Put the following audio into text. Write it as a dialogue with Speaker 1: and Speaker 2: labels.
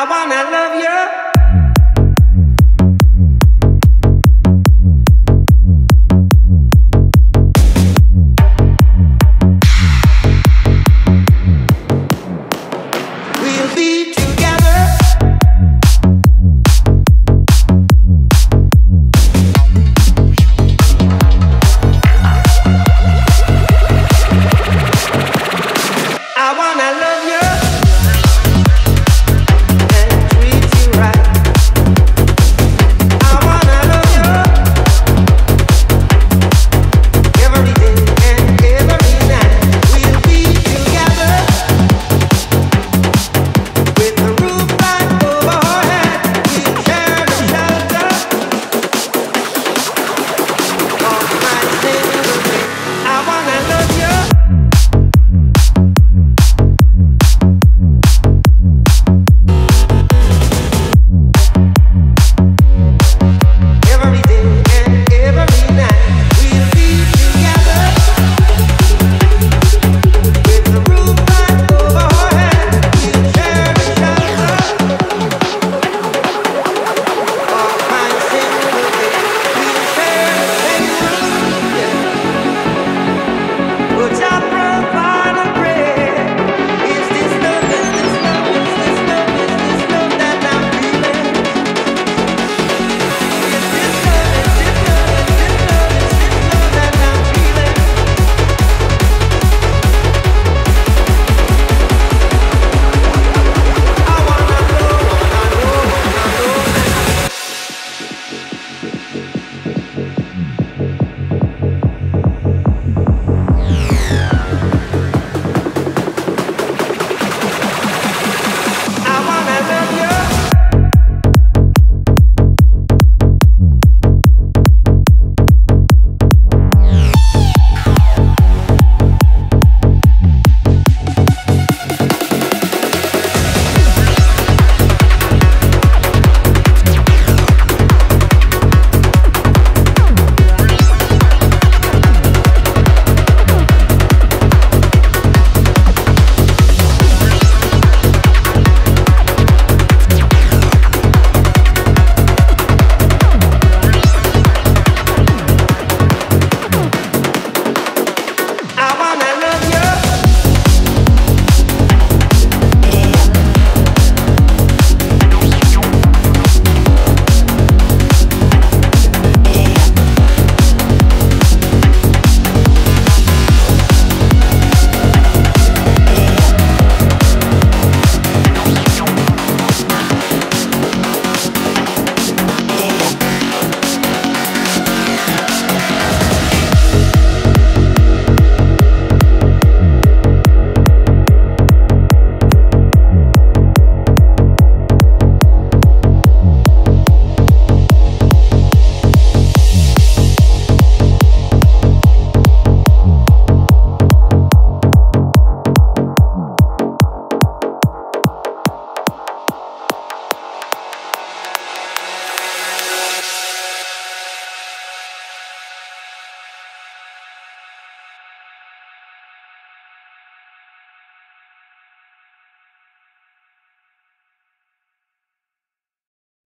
Speaker 1: I wanna love you.